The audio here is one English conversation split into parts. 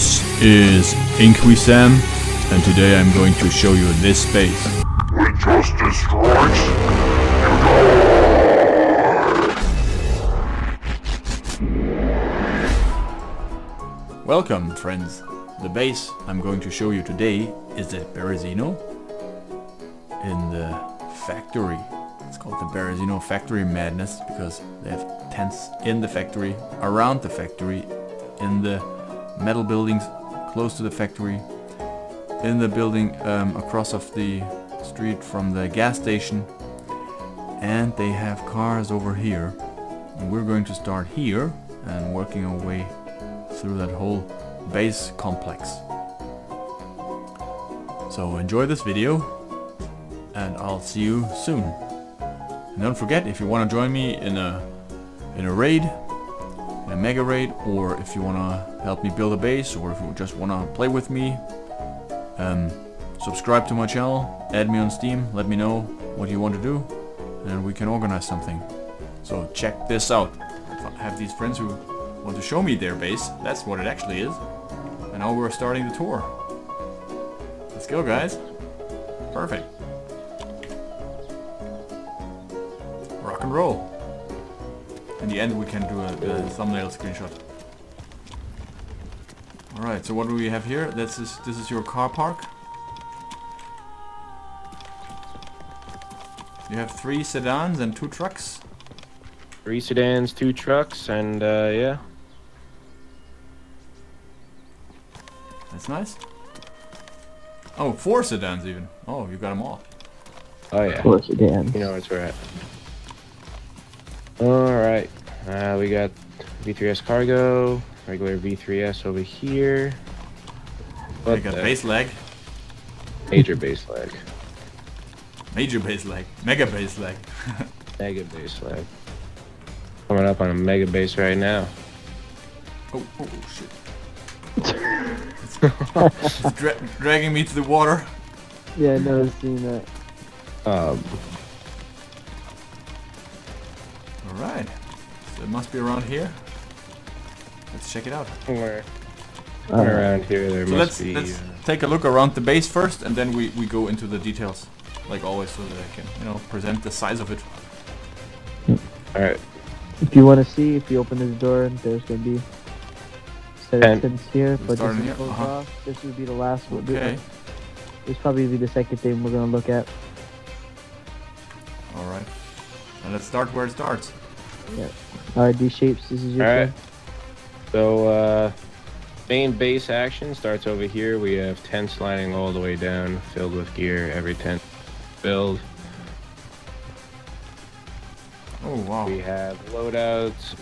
This is Inquisam, and today I'm going to show you this space. When justice strikes, Welcome, friends. The base I'm going to show you today is at Berezino in the factory. It's called the Berezino Factory Madness because they have tents in the factory, around the factory, in the metal buildings close to the factory, in the building um, across of the street from the gas station, and they have cars over here. And we're going to start here and working our way through that whole base complex. So enjoy this video and I'll see you soon. And don't forget if you want to join me in a in a raid, a mega raid, or if you want to help me build a base, or if you just want to play with me, um, subscribe to my channel, add me on Steam, let me know what you want to do, and we can organize something. So check this out. I have these friends who want to show me their base. That's what it actually is. And now we're starting the tour. Let's go, guys. Perfect. Rock and roll. In the end, we can do a, a thumbnail screenshot. All right. So what do we have here? This is this is your car park. You have three sedans and two trucks. Three sedans, two trucks, and uh, yeah. That's nice. Oh, four sedans even. Oh, you got them all. Oh yeah. Of course you. You know where we're at. Alright. Uh, we got V3S cargo, regular V3S over here. I What got the base lag. major base lag. Major base lag. Mega base lag. Mega base lag. Coming up on a mega base right now. Oh, oh, oh shit. it's dra dragging me to the water. Yeah, I noticed seeing that. Um, Alright. So it must be around here. Let's check it out. somewhere Uh, around here there So must let's be. let's uh, take a look around the base first and then we, we go into the details. Like always so that I can, you know, present the size of it. Alright. if you want to see, if you open this door, there's gonna be set And- of tents here, but this is here, uh-huh. off. This would be the last one. Okay. This probably be the second thing we're gonna look at. And let's start where it starts. Yeah. Alright, these shapes. This is your Alright. tent. So, uh, main base action starts over here. We have tents lining all the way down, filled with gear. Every tent filled. Oh wow. We have loadouts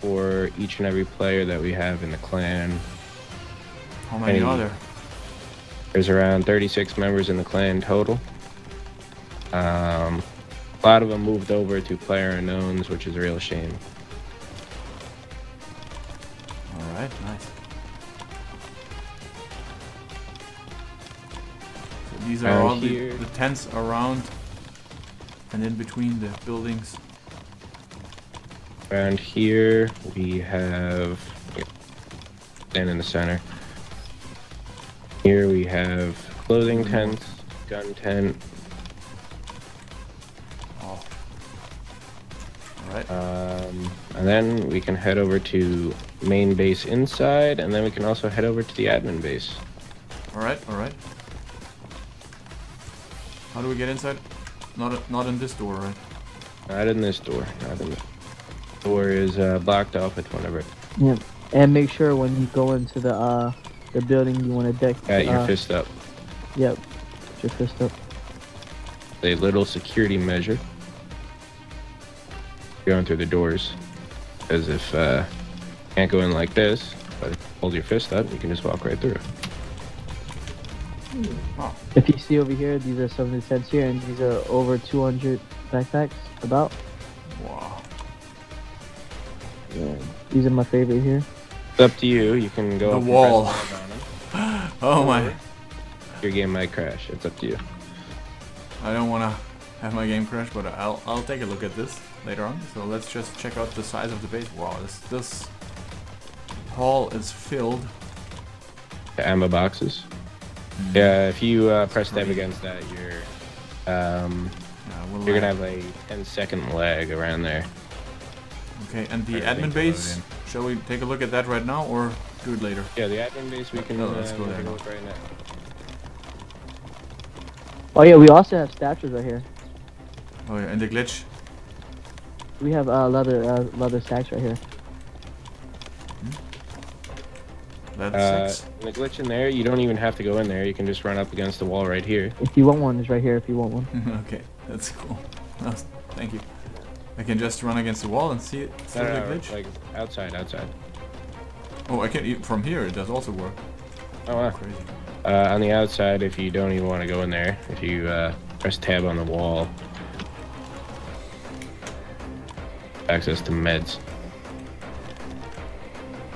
for each and every player that we have in the clan. How many Hey. are there? There's around 36 members in the clan total. Um, a lot of them moved over to player unknowns, which is a real shame. Alright, nice. So these are Around all the, the tents around and in between the buildings. Around here, we have stand in the center. Here we have clothing mm-hmm. tents, gun tent, Alright. um, and then we can head over to main base inside, and then we can also head over to the admin base. Alright, alright. How do we get inside? Not a, not in this door, right? Not in this door. Not in the door is uh, blocked off with one of it. Yep. And make sure when you go into the uh the building, you want to deck. Got your uh, fist up. Yep. Put your fist up. A little security measure. Going through the doors. As if uh, can't go in like this, but you hold your fist up, you can just walk right through. Oh, If you see over here, these are some of the tents here, and these are over 200 backpacks. About. wow. Yeah. These are my favorite here. It's up to you. You can go The up wall. press hold on them. Oh my. Your game might crash. It's up to you. I don't want to have my game crash, but I'll, I'll take a look at this later on. So let's just check out the size of the base. Wow, this, this hall is filled the ammo boxes. Yeah, if you uh, press tab against that, you're um, Yeah, we'll you're gonna have a 10 second lag around there. Okay, and the admin base. Shall we take a look at that right now or do it later? Yeah, the admin base we can Oh, uh, let's go there look right now. Oh yeah, we also have statues right here. Oh yeah, and the glitch. We have uh, leather uh, leather stacks right here. That's Uh, six. the glitch in there, you don't even have to go in there. You can just run up against the wall right here. If you want one, it's right here. If you want one. okay, that's cool. Oh, thank you. I can just run against the wall and see it. See No, the no, no, glitch. like outside, outside. oh, I can. e- From here, it does also work. Oh wow. Crazy. Uh, on the outside, if you don't even want to go in there, if you uh, press tab on the wall, access to meds.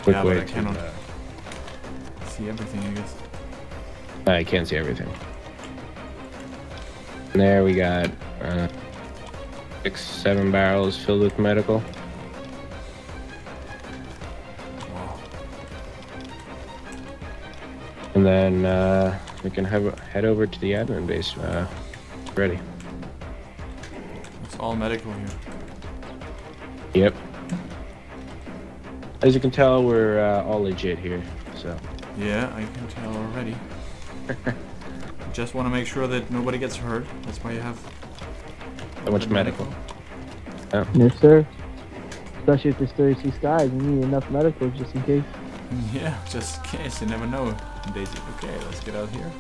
Quick Yeah, but way I cannot- uh, See everything, I guess. I can't see everything. And there we got uh, six, seven barrels filled with medical. Wow. And then uh, we can have, head over to the admin base. Uh, ready. It's all medical here. Yep. As you can tell, we're uh, all legit here. So Yeah, I can tell already. Just want to make sure that nobody gets hurt. That's why you have so much the medical. Yes, sir. Especially if there's 36 guys, you need enough medical just in case. Yeah, just in case. You never know. DayZ. Okay, let's get out here.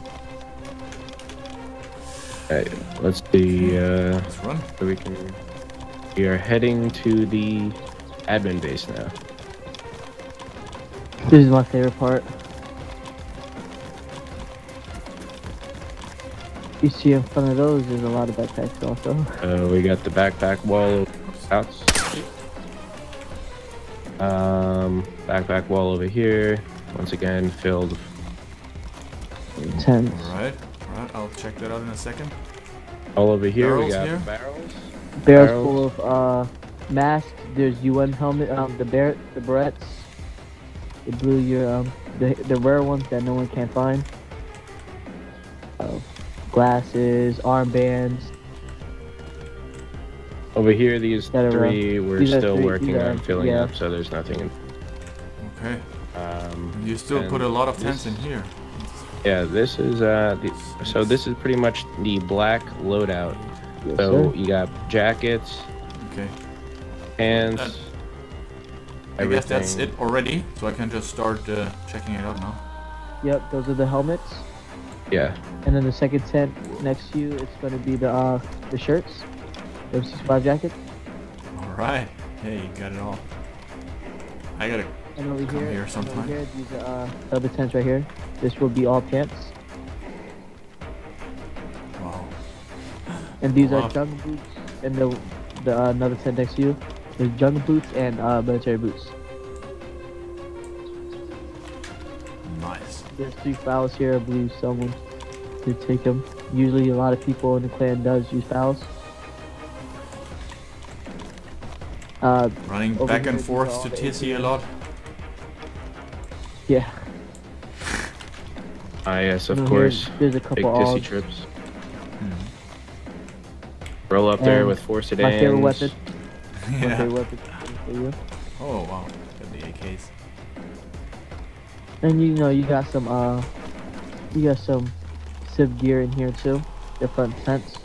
Alright, let's see. Uh, Let's run. so we can. We are heading to the admin base now. This is my favorite part. You see in front of those, there's a lot of backpacks also. Uh, we got the backpack wall out. Um, backpack wall over here. Once again, filled. Tents. Alright. Alright, I'll check that out in a second. All over here, we got here? barrels. Barrels Barrels. full of uh, masks. There's UN helmet, um, the bear, the barrettes, the blue, your um, the the rare ones that no one can find. Uh, glasses, armbands. Over here, these That are, uh, three we're these still three- working these are- on filling yeah. up, so there's nothing. In, Okay. um, you still put a lot of tents this- in here. yeah, this is uh, the, so this is pretty much the black loadout. Yes, So sir. you got jackets, Okay. pants. That- I guess that's it already. So I can just start uh, checking it out now. Yep, those are the helmets. Yeah. And then the second tent next to you, it's going to be the uh, the shirts, the 65 jacket. Alright. Hey, you got it all. I gotta. And over Come here, here sometime. over here, these are uh, other tents right here. This will be all pants, and these Wow. are jungle boots. And the the uh, another set next to you, there's jungle boots and uh, military boots. Nice. There's three files here. I believe someone did take them. Usually, a lot of people in the clan does use files. Uh, Running back and forth to the Tisy a lot. yeah. Ah, yes, of over here, course. There's a Big couple Tisy of trips. Hmm. Roll up there with four sedans. my favorite weapon. My Yeah. favorite weapon you. Oh wow. Got the AKs. And you know you got some uh you got some civ gear in here too. different front tents.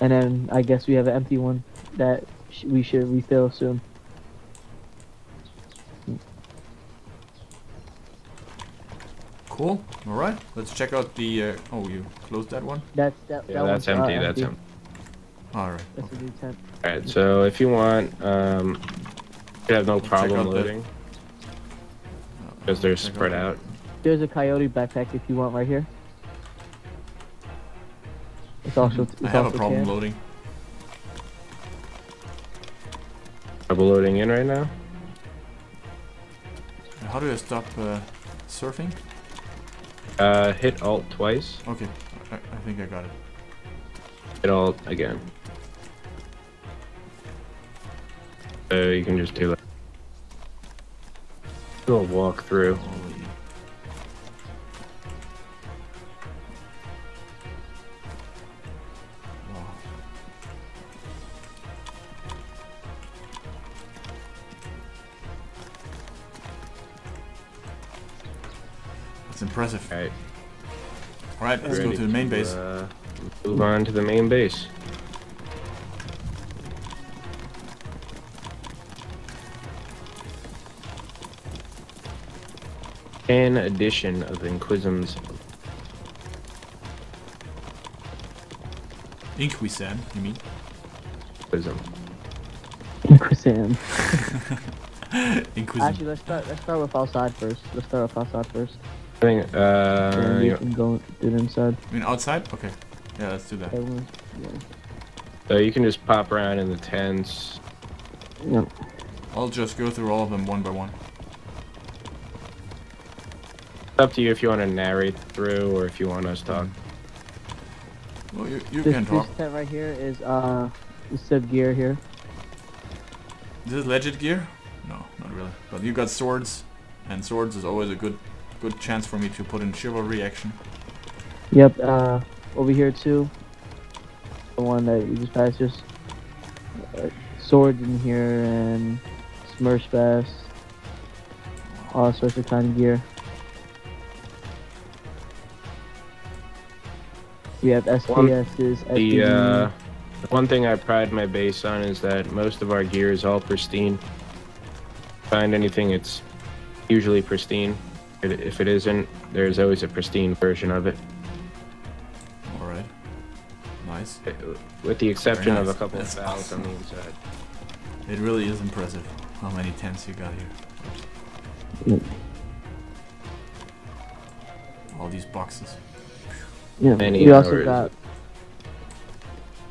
And then I guess we have an empty one that sh- we should refill soon. Cool. All right. Let's check out the. Uh, oh, you closed that one. That's that. Yeah, that that's one's, uh, empty. That's empty. All right. That's okay. a new tent. All right. So if you want, um, you have no check problem loading because they're Check spread the- out. There's a coyote backpack if you want right here. It's also. It's I have a also problem tan. loading. Trouble loading in right now. How do I stop uh, surfing? Uh, hit Alt twice. Okay. I, I think I got it. Hit Alt again. So you can just do that. We'll walk through. That's impressive. Alright, Alright, let's go to the main base. Uh, move on to the main base. An edition of Inquisms. Inquisition, you mean? Inquism. Sam. Inquisition. Actually, let's start. Let's start with outside first. Let's start with outside first. I think, uh, Then we can go do it inside. I mean outside? Okay. Yeah, let's do that. Everyone. Yeah. so you can just pop around in the tents. Yeah. I'll just go through all of them one by one. It's up to you if you want to narrate through or if you want us to talk. Well, you, you This, can talk. this tent right here is uh, this set gear here. this is legit gear? No, not really. But you got swords, and swords is always a good good chance for me to put in chivalry action. Yep. Uh, over here too. The one that you just passed, just uh, swords in here and smersh vest, all sorts of kind of gear. We have SPSs, The SPDs. uh, one thing I pride my base on is that most of our gear is all pristine. Find anything, it's usually pristine. If- If it isn't, there's always a pristine version of it. Alright. Nice. With the exception of a couple That's of valves on the inside. It really is impressive how many tents you got here. Yep. All these boxes. Yeah. many we also got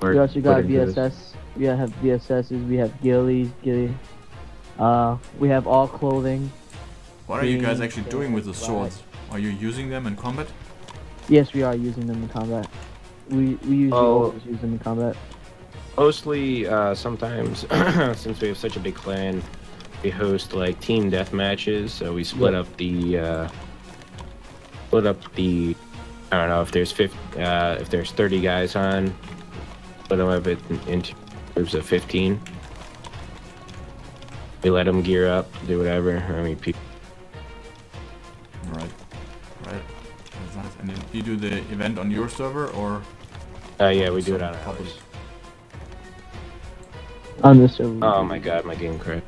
Or we also got put. VSS. We have VSSs. We have ghillies. Ghillie. Uh, we have all clothing. What are you guys actually doing with the swords? Are you using them in combat? Yes, we are using them in combat. We we usually Oh. always use them in combat. Mostly, uh, sometimes, since we have such a big clan, we host like team death matches. So we split Yeah. up the, uh, split up the. I don't know if there's 50, uh, if there's 30 guys on, split them up into groups of 15. We let them gear up, do whatever. I mean, people. The event on your server or Uh, yeah, we do it some on public? ours. On the server. Oh my god, my game crashed.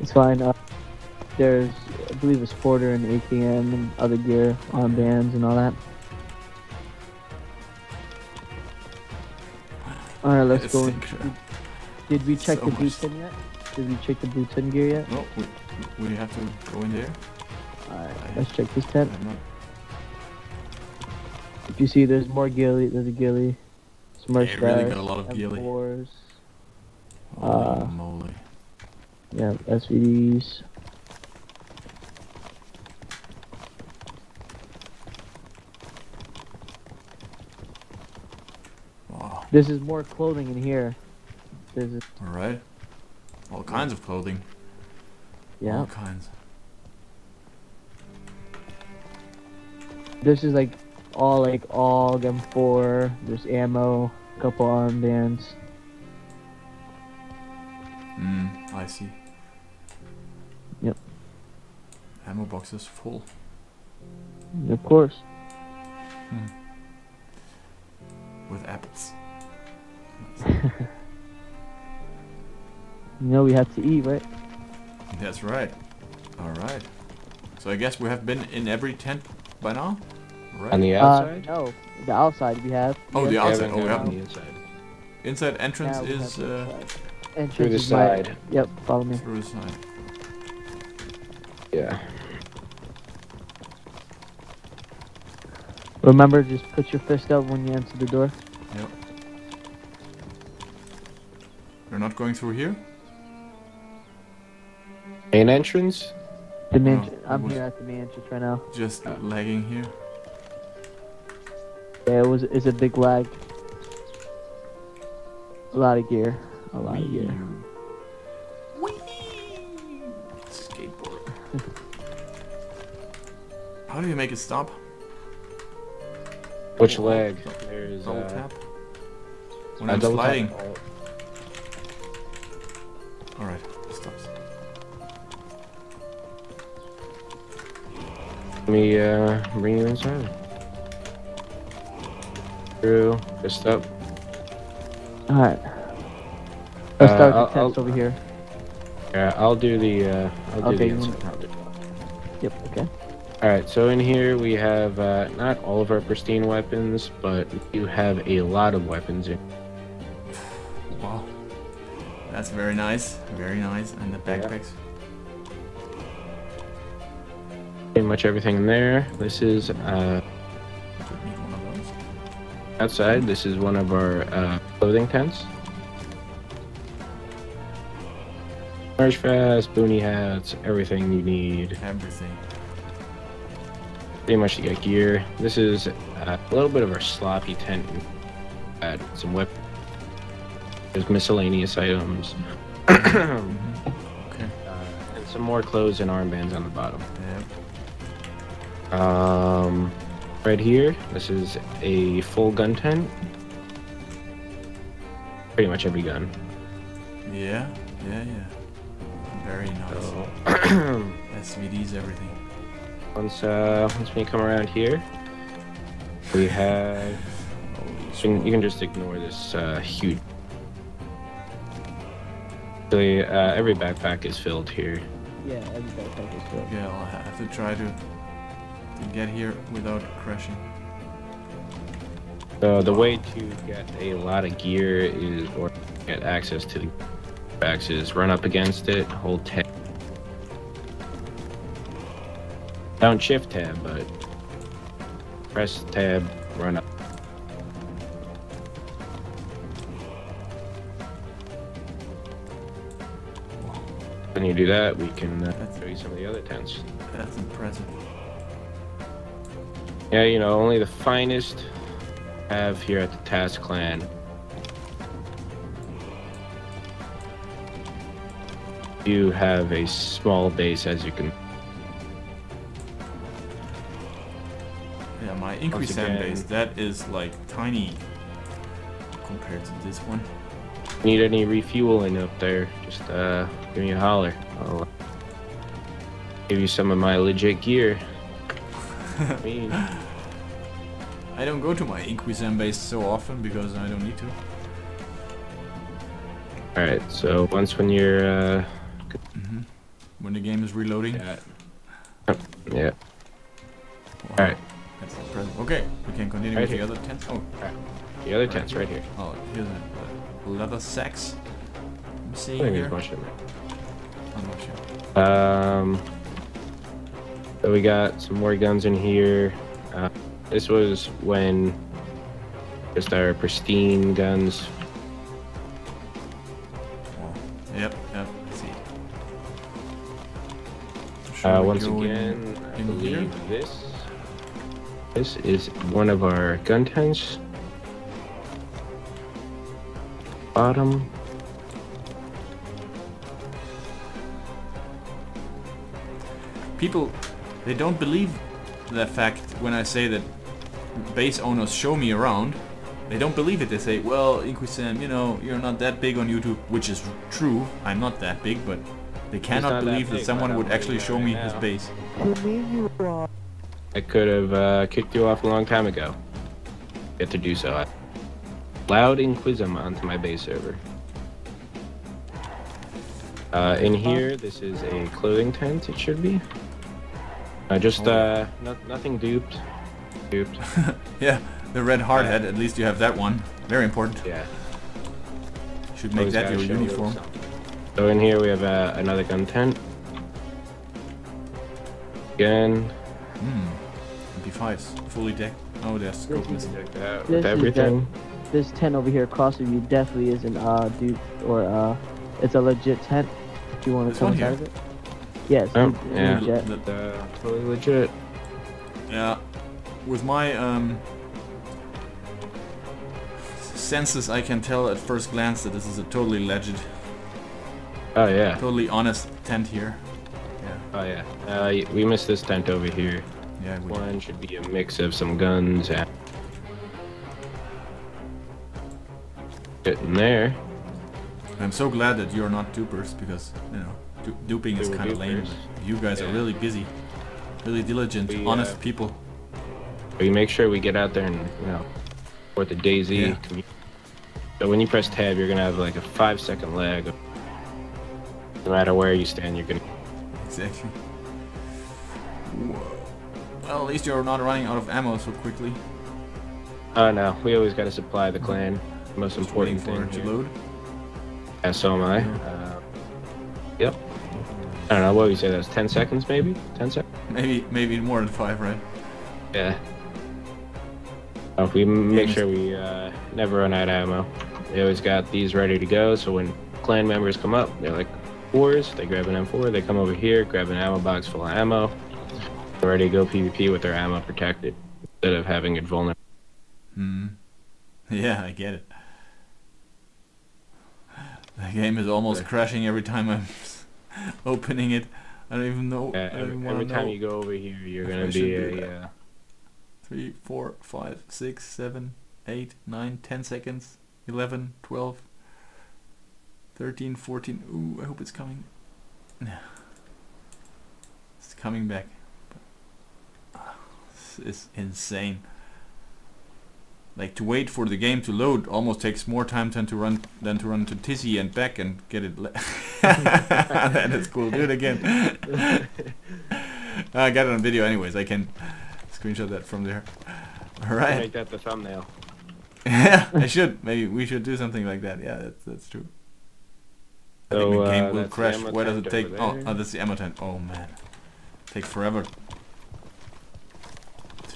It's fine. Uh, there's, I believe it's Porter and AKM and other gear, on bands and all that. Alright, let's go. Did we check So the much boots in yet? Did we check the boots in gear yet? No, we, we have to go in there. Alright, let's check this tent. If you see, there's more ghillie. There's a ghillie. Smurf Yeah, really got a lot of. M4s. Holy Uh, moly. Yeah, SVDs. Wow. This is more clothing in here. Alright. All kinds of clothing. Yeah. All kinds. This is like all like all M4. There's ammo, a couple armbands. Mm, I see. Yep. Ammo boxes full. Of course. Hmm. With apples. You know we have to eat, right? That's right. Alright. So I guess we have been in every tent by now? Right? On the Uh, outside? no, the outside we have. Oh, the outside. haven't Oh, we gone on haven't. the inside. Inside entrance Yeah, is the uh. Entrance Through the is right- side. Yep, follow me. through the side. Yeah. Remember, just put your fist up when you enter the door. Yep. You're not going through here? Main entrance? The main. Oh, I'm here at the main entrance right now. Just lagging here? Yeah, it was. It's a big lag. A lot of gear. A lot of gear. Wee. Skateboard. How do you make it stop? Which Oh, leg? double- There's Double uh, tap. When I'm double sliding. alt. Alright, stops. Let me uh, bring you inside. Through, fist up. Alright. Let's Uh, start I'll- the tents I'll- over here. Yeah, I'll do the. Uh, I'll do Okay, the you inside. want- I'll Yep, okay. All right, so in here we have uh, not all of our pristine weapons, but you have a lot of weapons in. Wow. That's very nice. Very nice. And the Yeah. backpacks. Pretty much everything in there. This is uh, outside. This is one of our uh, clothing tents. March fast, boonie hats, everything you need. Everything. Pretty much to get gear. This is uh, a little bit of our sloppy tent. Add some weapons. There's miscellaneous items. Okay. Uh, and some more clothes and armbands on the bottom. Yep. Um, right here, this is a full gun tent. Pretty much every gun. Yeah. Yeah, yeah. Very nice. So, SVDs, everything. once uh, once we come around here, we have. You can, you can just ignore this uh, huge. Actually, uh, every backpack is filled here. Yeah, every backpack is filled. Yeah, I'll have to try to to get here without crashing. So the way to get a lot of gear is, or get access to the backs is run up against it, hold tab. Down shift tab, but press tab, run up. When you do that, we can uh, show you some of the other tents. That's impressive. Yeah, you know, only the finest have here at the Task Clan. You have a small base, as you can. Yeah, my Inquisition again- base, that is like tiny compared to this one. Need any refueling up there? Just uh, give me a holler. I'll give you some of my legit gear. I don't go to my Inquisition base so often because I don't need to. all right. So once when you're, uh, hmm When the game is reloading. yeah, yeah. Wow, right. Impressive. Okay, we can continue Right with here. the other tent. Oh, The other tent's right here. oh, here's a, leather sacks. I'm seeing here. much in there. I'm not sure. Um, so we got some more guns in here. Uh, this was when just our pristine guns. Wow. Yep, yep. I see. Uh, once go in- again, I in here? believe this this is one of our gun tents. Bottom. people they don't believe the fact when I say that base owners show me around. They don't believe it. They say, "Well, Inquisam, you know, you're not that big on YouTube," which is true. I'm not that big, but they cannot not that believe that someone would actually show right me his now. base. I could have uh, kicked you off a long time ago. Get to do so. I allowed Inquisam onto my base server. Uh, in here, this is a clothing tent. It should be. Uh, just Oh. uh, no, nothing duped. Duped. Yeah, the red hard head. At least you have that one. Very important. Yeah. Should make always that your show a little uniform. So in here we have uh, another gun tent. Again, Hmm. MP5s, fully decked. Oh, there's scope missing. decked out This with is everything. This tent over here across of you definitely isn't uh dude or uh it's a legit tent. Do you want to come one here? inside of it? Yes, Oh, yeah. legit. The- Uh, totally legit. Yeah, with my um, senses, I can tell at first glance that this is a totally legit, Oh yeah. totally honest tent here. Yeah. Oh yeah. Uh, we missed this tent over here. Yeah, we One should be a mix of some guns and in there. I'm so glad that you're not dupers because you know du- duping is kind of lame. You guys are really busy, really diligent, We, honest uh, people. We make sure we get out there and you know support the DayZ. Yeah. commu- So when you press tab, you're gonna have like a five second lag. No matter where you stand, you're gonna. Exactly. Whoa. Well, at least you're not running out of ammo so quickly. Oh no, we always gotta supply the clan. Most Just waiting important for thing. it to here. load. Yeah, so am I. Uh, yep. I don't know. What would you say? That's ten seconds, maybe. Ten seconds. Maybe, maybe more than five, right? Yeah. Uh, we make sure we uh, never run out of ammo. We always got these ready to go, so when clan members come up, they're like fours. They grab an M4. They come over here, grab an ammo box full of ammo. They're ready to go PvP with their ammo protected instead of having it vulnerable. Hmm. Yeah, I get it. The game is almost crashing every time I'm opening it. I don't even know. Uh, every every time know. you go over here, you're gonna be a. Uh, Three, four, five, six, seven, eight, nine, ten seconds. 11, 12, 13, 14. Ooh, I hope it's coming. It's coming back. It's insane. Like to wait for the game to load almost takes more time than to run than to run to Tisy and back and get it. Le- that is cool. Do it again. I got it on video anyways. I can screenshot that from there. All right. Make that the thumbnail. yeah, I should. Maybe we should do something like that. Yeah, that's that's true. I think the game uh, will that's the crash. ammo Where does it take? Oh, oh, that's the ammo tent. Oh man, take forever.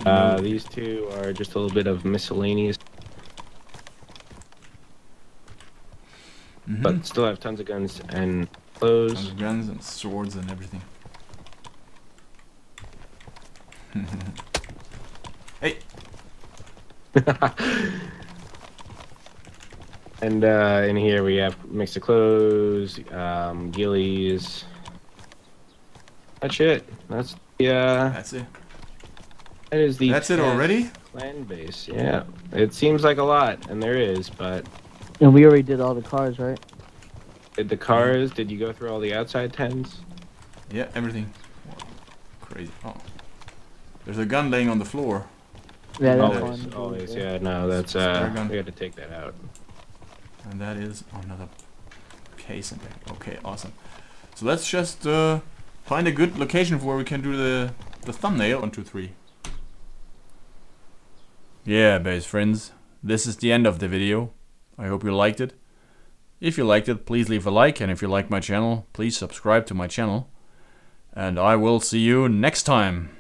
Uh, these two are just a little bit of miscellaneous, Mhm. but still have tons of guns and Tons clothes. of guns and swords and everything. hey, And uh, in here we have mix of clothes, um, ghillies. That's it. That's uh, that's it. That is the. That's it already. Clan base. Yeah, it seems like a lot, and there is. But And we already did all the cars, right? did the cars? Did you go through all the outside tents? Yeah, everything. Crazy. Oh, there's a gun laying on the floor. Yeah, that's always, fine. always. Yeah, no, that's Spare uh, gun. we had to take that out. And that is another case in there. Okay, awesome. So let's just uh, find a good location for where we can do the, the thumbnail. One, two, three. Yeah, base friends. This is the end of the video. I hope you liked it. If you liked it, please leave a like. And if you like my channel, please subscribe to my channel. And I will see you next time.